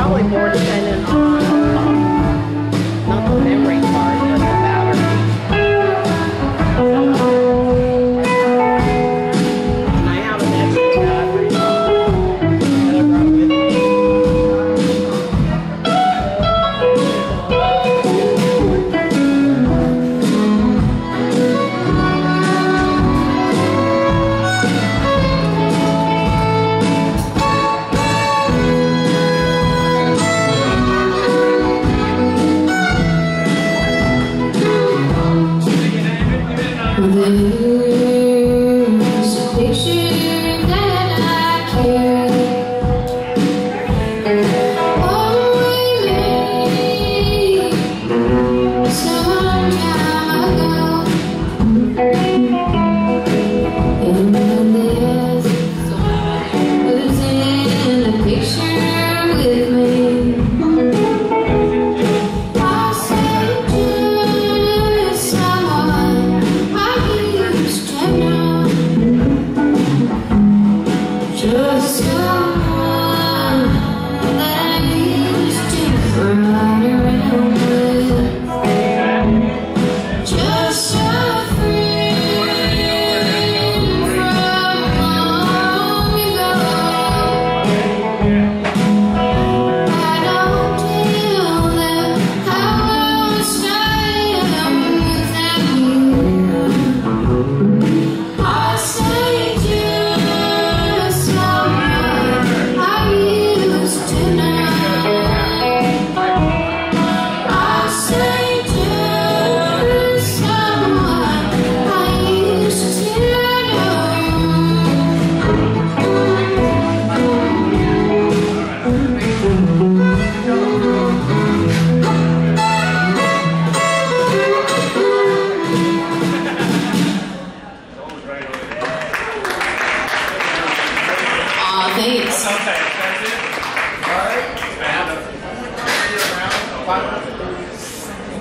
probably more than. Just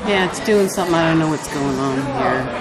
Yeah, it's doing something. I don't know what's going on here.